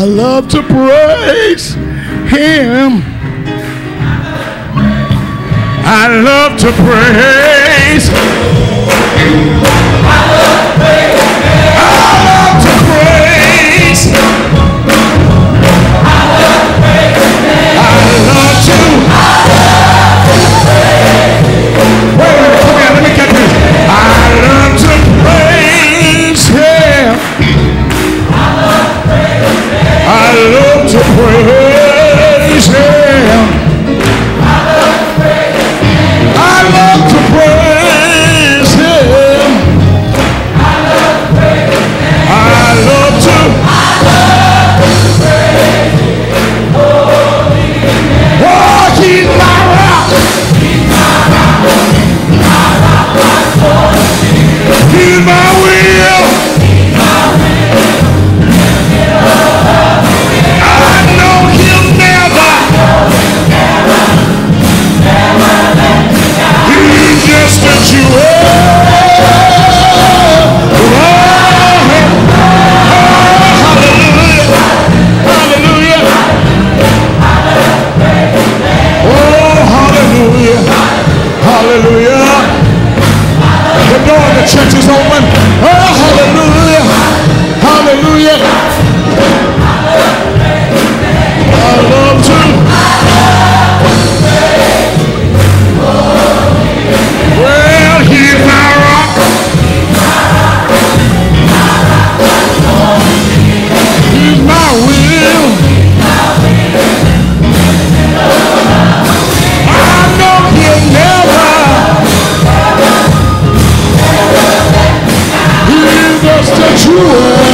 I love to praise him. I love to praise. I love to praise. someone Ooh.